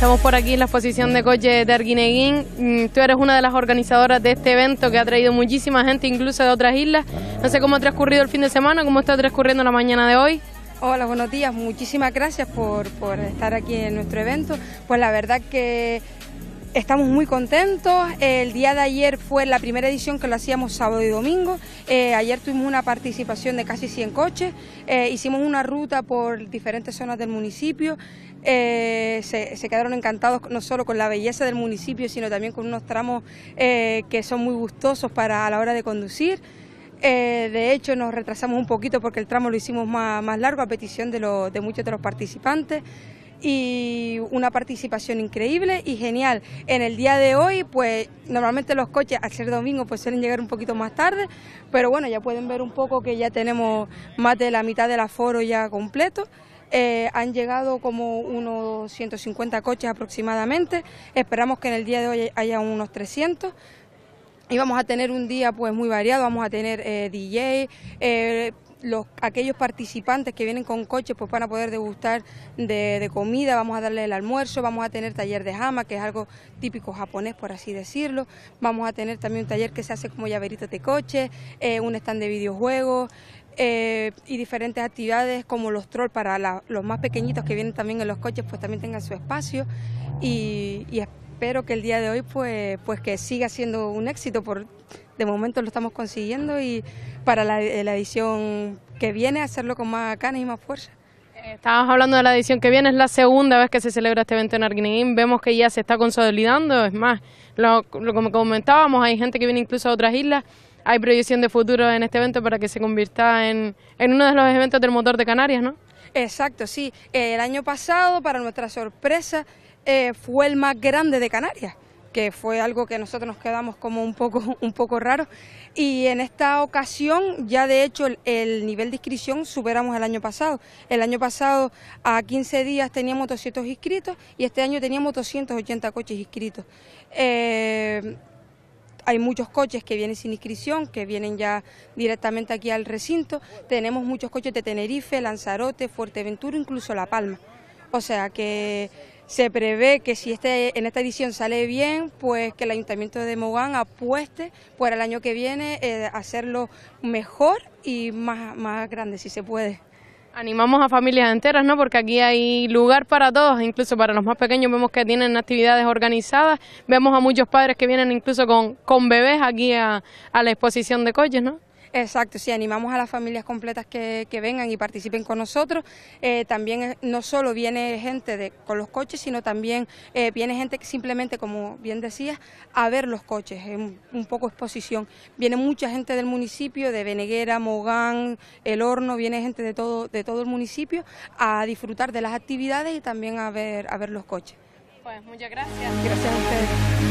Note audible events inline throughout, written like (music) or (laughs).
estamos por aquí en la exposición de coches de Arguineguín. Mm, tú eres una de las organizadoras de este evento que ha traído muchísima gente, incluso de otras islas. No sé cómo ha transcurrido el fin de semana, cómo está transcurriendo la mañana de hoy. Hola, buenos días. Muchísimas gracias por, por estar aquí en nuestro evento. Pues la verdad que Estamos muy contentos. El día de ayer fue la primera edición que lo hacíamos sábado y domingo. Eh, ayer tuvimos una participación de casi 100 coches. Eh, hicimos una ruta por diferentes zonas del municipio. Eh, se, quedaron encantados no solo con la belleza del municipio, sino también con unos tramos que son muy gustosos para a la hora de conducir. de hecho, nos retrasamos un poquito porque el tramo lo hicimos más, largo a petición de, de muchos de los participantes y una participación increíble y genial. En el día de hoy, pues normalmente los coches al ser domingo pues suelen llegar un poquito más tarde, pero bueno, ya pueden ver un poco que ya tenemos más de la mitad del aforo ya completo. Eh, han llegado como unos 150 coches aproximadamente. Esperamos que en el día de hoy haya unos 300 y vamos a tener un día pues muy variado, vamos a tener eh, DJ, eh, los, aquellos participantes que vienen con coches pues van a poder degustar de, comida, vamos a darle el almuerzo, vamos a tener taller de jama, que es algo típico japonés por así decirlo, vamos a tener también un taller que se hace como llaveritos de coche, eh, un stand de videojuegos, eh, y diferentes actividades como los trolls para los más pequeñitos que vienen también en los coches pues también tengan su espacio. Y, y espero que el día de hoy pues, pues que siga siendo un éxito por de momento lo estamos consiguiendo y para la, edición que viene hacerlo con más ganas y más fuerza. Eh, estábamos hablando de la edición que viene, es la segunda vez que se celebra este evento en Arguineguín, vemos que ya se está consolidando, es más, lo, como comentábamos, hay gente que viene incluso a otras islas, hay proyección de futuro en este evento para que se convierta en, en uno de los eventos del motor de Canarias, ¿no? Exacto, sí. El año pasado, para nuestra sorpresa, eh, fue el más grande de Canarias que fue algo que nosotros nos quedamos como un poco, (laughs) un poco raro. Y en esta ocasión ya de hecho el, nivel de inscripción superamos el año pasado. El año pasado a 15 días teníamos 200 inscritos y este año teníamos 280 coches inscritos. Eh, hay muchos coches que vienen sin inscripción, que vienen ya directamente aquí al recinto. Tenemos muchos coches de Tenerife, Lanzarote, Fuerteventura, incluso La Palma. O sea que se prevé que si este, en esta edición sale bien, pues que el Ayuntamiento de Mogán apueste por el año que viene eh, hacerlo mejor y más, más grande, si se puede. Animamos a familias enteras, ¿no? Porque aquí hay lugar para todos, incluso para los más pequeños vemos que tienen actividades organizadas, vemos a muchos padres que vienen incluso con, con bebés aquí a, a la exposición de coches, ¿no? Exacto, sí, animamos a las familias completas que, vengan y participen con nosotros. Eh, también eh, no solo viene gente de, con los coches, sino también eh, viene gente que simplemente, como bien decías, a ver los coches, un poco exposición. Viene mucha gente del municipio, de Beneguera, Mogán, El Horno, viene gente de todo, de todo el municipio a disfrutar de las actividades y también a ver, a ver los coches. Pues muchas gracias. Gracias a ustedes.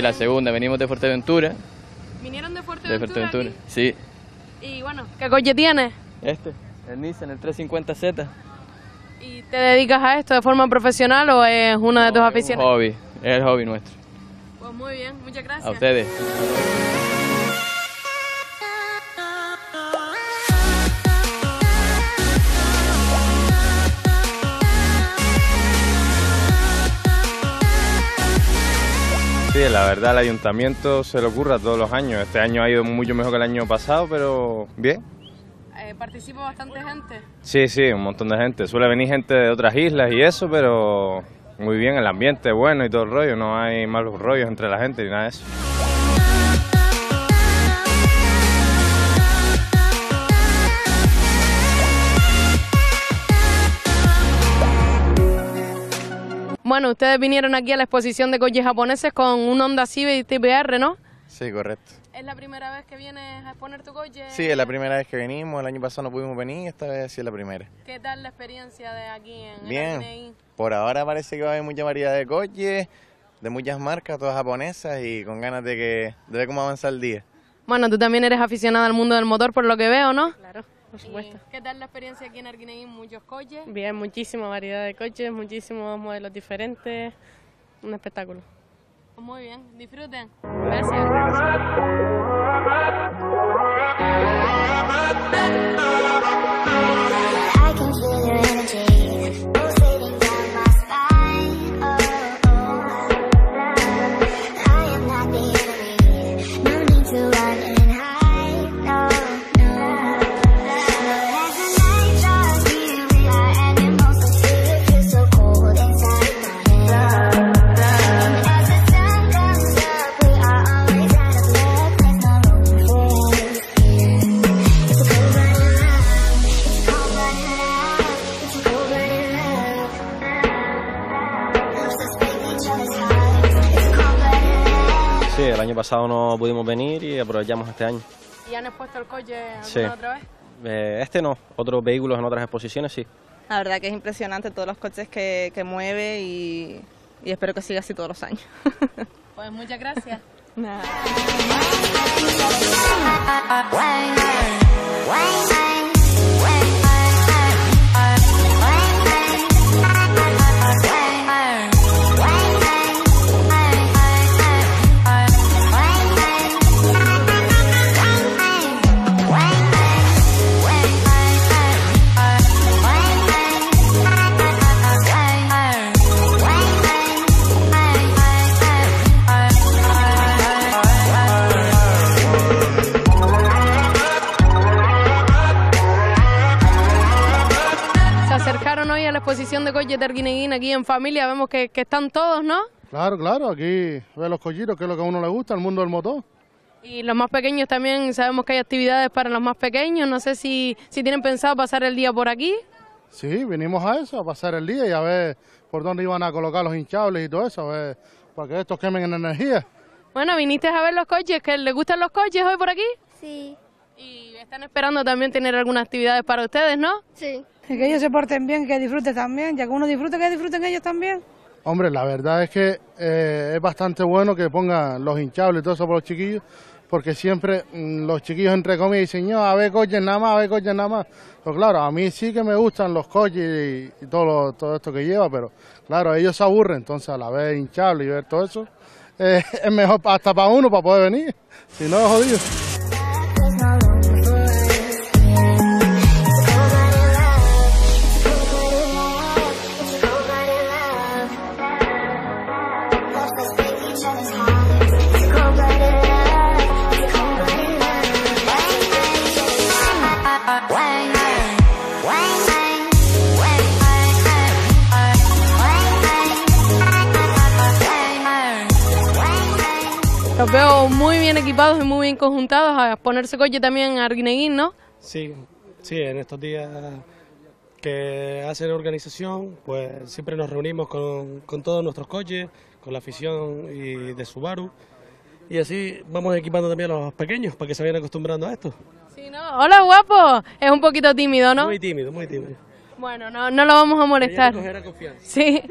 Sí, la segunda, venimos de Fuerteventura. Fuerteventura. De Fuerteventura, aquí. sí. Y bueno, ¿qué coche tienes? Este, el Nissan, el 350Z. ¿Y te dedicas a esto de forma profesional o es una de tus Un aficiones? hobby, es el hobby nuestro. Pues muy bien, muchas gracias. A ustedes. Sí, la verdad el ayuntamiento se le ocurra todos los años. Este año ha ido mucho mejor que el año pasado, pero bien. Eh, participa bastante gente. Sí, sí, un montón de gente. Suele venir gente de otras islas y eso, pero muy bien, el ambiente es bueno y todo el rollo. No hay malos rollos entre la gente ni nada de eso. Bueno, ustedes vinieron aquí a la exposición de coches japoneses con un Honda Civic TPR, ¿no? Sí, correcto. ¿Es la primera vez que vienes a exponer tu coche? Sí, es la primera vez que venimos, el año pasado no pudimos venir, esta vez sí es la primera. ¿Qué tal la experiencia de aquí en el Bien, Arnei? por ahora parece que va a haber mucha variedad de coches, de muchas marcas, todas japonesas y con ganas de, que, de ver cómo avanza el día. Bueno, tú también eres aficionada al mundo del motor por lo que veo, ¿no? Claro, por supuesto. ¿Y ¿Qué tal la experiencia aquí en Arguineguín? Muchos coches. Bien, muchísima variedad de coches, muchísimos modelos diferentes. Un espectáculo. Muy bien, disfruten. Gracias. El año pasado no pudimos venir y aprovechamos este año. ¿Y han expuesto el coche alguna Sí. otra vez? Eh, este no, otros vehículos en otras exposiciones sí. La verdad que es impresionante todos los coches que, que mueve y, y espero que siga así todos los años. (laughs) Pues muchas gracias. Nada. Arguineguín aquí en familia. Vemos que, que están todos, ¿no? Claro, claro, aquí ve los collitos, que es lo que a uno le gusta, el mundo del motor. Y los más pequeños también sabemos que hay actividades para los más pequeños. No sé si, si tienen pensado pasar el día por aquí. Sí, vinimos a eso, a pasar el día y a ver por dónde iban a colocar los hinchables y todo eso, a ver, para que estos quemen en energía. Bueno, viniste a ver los coches, que les gustan los coches hoy por aquí. Sí, Y están esperando también tener algunas actividades para ustedes, ¿no? sí. Que ellos se porten bien, que disfruten también, ya que uno disfruta, que disfruten ellos también. Hombre, la verdad es que eh, es bastante bueno que pongan los hinchables y todo eso para los chiquillos, porque siempre mm, los chiquillos entre comillas dicen, no, a ver coches nada más, a ver coches nada más. Pues claro, a mí sí que me gustan los coches y, y todo, todo esto que lleva, pero claro, ellos se aburren, entonces a la vez hinchable y ver todo eso, (laughs) eh, es mejor hasta para uno para poder venir, si no es jodido. Conjuntados a ponerse coche también en Arguineguín, ¿no? Sí, sí, en estos días que hace la organización, pues siempre nos reunimos con, con todos nuestros coches, con la afición y de Subaru. Y así vamos equipando también a los pequeños para que se vayan acostumbrando a esto. Sí, ¿no? Hola, guapo. Es un poquito tímido, ¿no? Muy tímido, muy tímido. Bueno, no, no lo vamos a molestar. Confianza. Sí.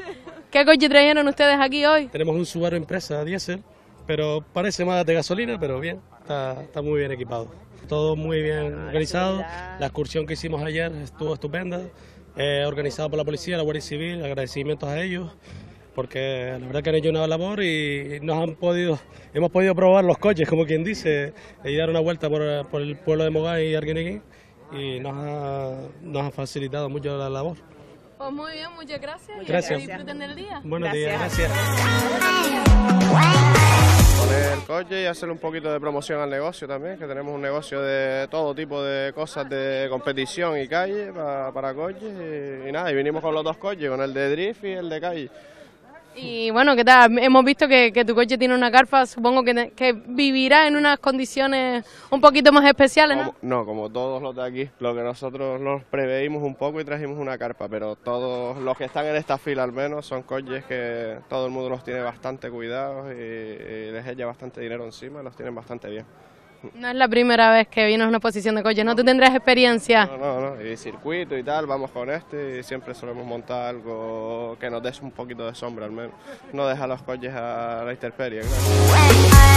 ¿Qué coche trajeron ustedes aquí hoy? Tenemos un Subaru Impresa diésel pero parece más de gasolina, pero bien, está, está muy bien equipado. Todo muy bien organizado. La excursión que hicimos ayer estuvo estupenda, eh, organizada por la policía, la Guardia Civil, agradecimientos a ellos, porque la verdad que han hecho una labor y nos han podido, hemos podido probar los coches, como quien dice, y dar una vuelta por, por el pueblo de Mogay y Arguineguín, y nos ha, nos ha facilitado mucho la labor. Pues muy bien, muchas gracias. y Gracias. que disfruten del día. Buenos días, gracias. Poner el coche y hacer un poquito de promoción al negocio también, que tenemos un negocio de todo tipo de cosas de competición y calle para, para coches y, y nada, y vinimos con los dos coches, con el de drift y el de calle. Y bueno, ¿qué tal? Hemos visto que, tu coche tiene una carpa, supongo que, vivirá en unas condiciones un poquito más especiales, ¿no? Como- no, como todos los de aquí, lo que nosotros nos preveímos un poco y trajimos una carpa, pero todos los que están en esta fila al menos son coches que todo el mundo los tiene bastante cuidados y, y les echa bastante dinero encima, los tienen bastante bien. No es la primera vez que vienes a una exposición de coches, ¿no? Tú tendrás experiencia. No, no, no, y circuito y tal, vamos con este y siempre solemos montar algo que nos des un poquito de sombra al menos. No deja los coches a la intemperie, claro.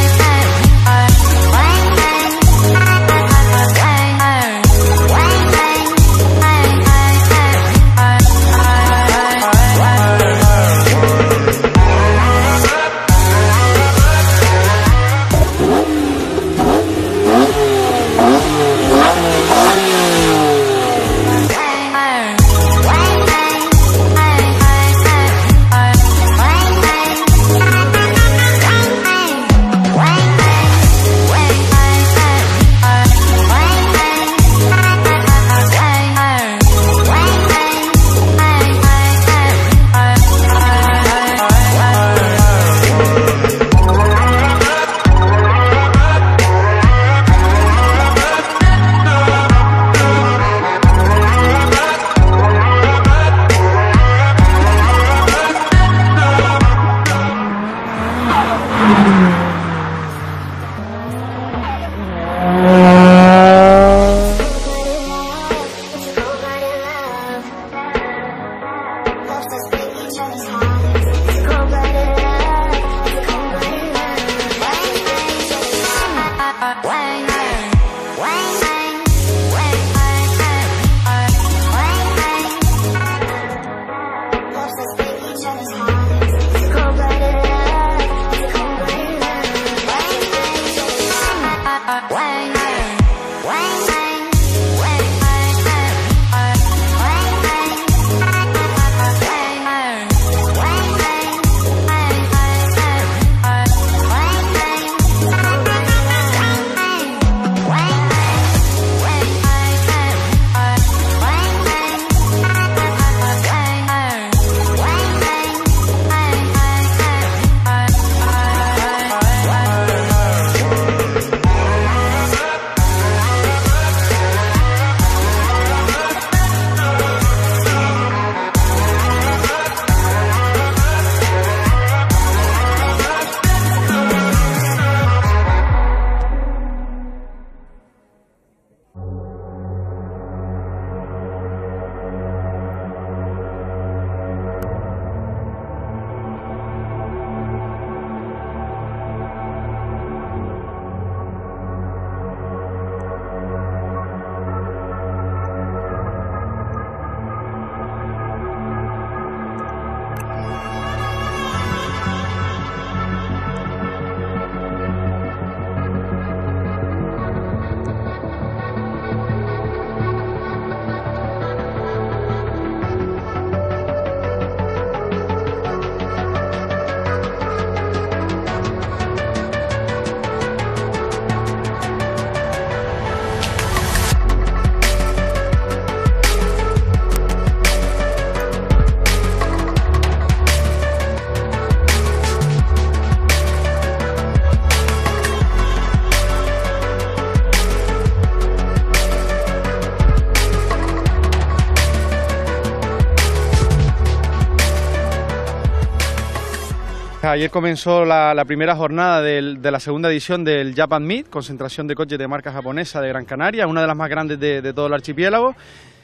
Ayer comenzó la, primera jornada de la segunda edición del Japan Meet, concentración de coches de marca japonesa de Gran Canaria, una de las más grandes de, todo el archipiélago.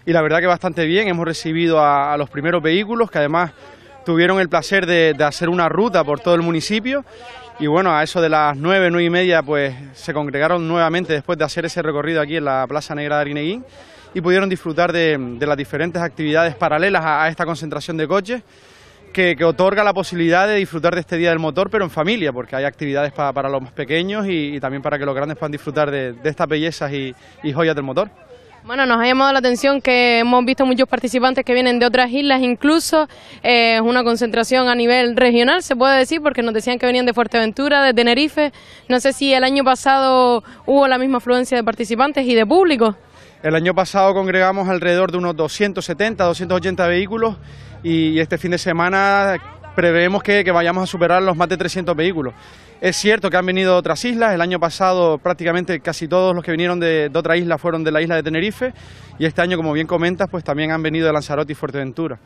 Y la verdad que bastante bien, hemos recibido a, los primeros vehículos que además tuvieron el placer de, hacer una ruta por todo el municipio. Y bueno, a eso de las nueve, nueve y media, pues se congregaron nuevamente después de hacer ese recorrido aquí en la Plaza Negra de Arguineguín y pudieron disfrutar de, las diferentes actividades paralelas a esta concentración de coches que, que otorga la posibilidad de disfrutar de este Día del Motor, pero en familia, porque hay actividades pa- para los más pequeños y, y también para que los grandes puedan disfrutar de, de estas bellezas y, y joyas del motor. Bueno, nos ha llamado la atención que hemos visto muchos participantes que vienen de otras islas, incluso eh, es una concentración a nivel regional, se puede decir, porque nos decían que venían de Fuerteventura, de Tenerife. No sé si el año pasado hubo la misma afluencia de participantes y de público. El año pasado congregamos alrededor de unos 270, 280 vehículos y este fin de semana preveemos que, vayamos a superar los más de 300 vehículos. Es cierto que han venido de otras islas, el año pasado prácticamente casi todos los que vinieron de, otra isla fueron de la isla de Tenerife y este año, como bien comentas, pues también han venido de Lanzarote y Fuerteventura.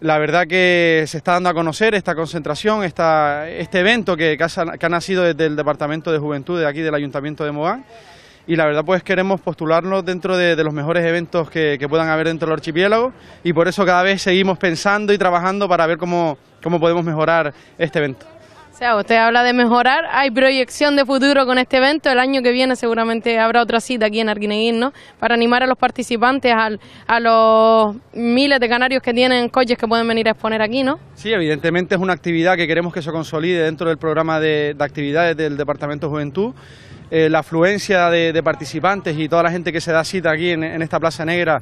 La verdad que se está dando a conocer esta concentración, esta, este evento que, que ha, que ha nacido desde el Departamento de Juventud de aquí del Ayuntamiento de Mogán y la verdad pues queremos postularnos dentro de, de los mejores eventos que, que puedan haber dentro del archipiélago y por eso cada vez seguimos pensando y trabajando para ver cómo, cómo podemos mejorar este evento. O sea, usted habla de mejorar, hay proyección de futuro con este evento, el año que viene seguramente habrá otra cita aquí en Arguineguín, ¿no? Para animar a los participantes, al- a los miles de canarios que tienen coches que pueden venir a exponer aquí, ¿no? Sí, evidentemente es una actividad que queremos que se consolide dentro del programa de, de actividades del Departamento de Juventud. Eh, la afluencia de, participantes y toda la gente que se da cita aquí en, esta Plaza Negra,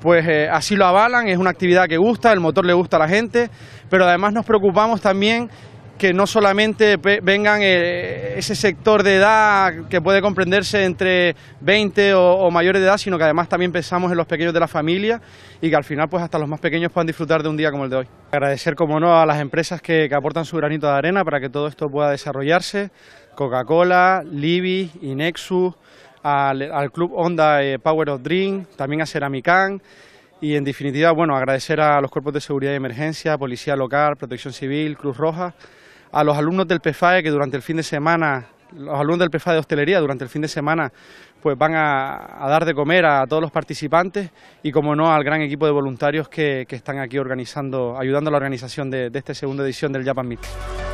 pues eh, así lo avalan, es una actividad que gusta, el motor le gusta a la gente, pero además nos preocupamos también que no solamente vengan eh, ese sector de edad que puede comprenderse entre 20 o, o mayores de edad, sino que además también pensamos en los pequeños de la familia y que al final pues hasta los más pequeños puedan disfrutar de un día como el de hoy. Agradecer como no a las empresas que aportan su granito de arena para que todo esto pueda desarrollarse, Coca-Cola, Libby, Inexus, al, al Club Honda eh, Power of Dream, también a Ceramican y en definitiva, bueno, agradecer a los cuerpos de seguridad y emergencia, Policía Local, Protección Civil, Cruz Roja, a los alumnos del PFAE que durante el fin de semana, los alumnos del PFAE de hostelería durante el fin de semana, pues van a, dar de comer a todos los participantes y como no al gran equipo de voluntarios que, que están aquí organizando, ayudando a la organización de, de esta segunda edición del Japan Meet.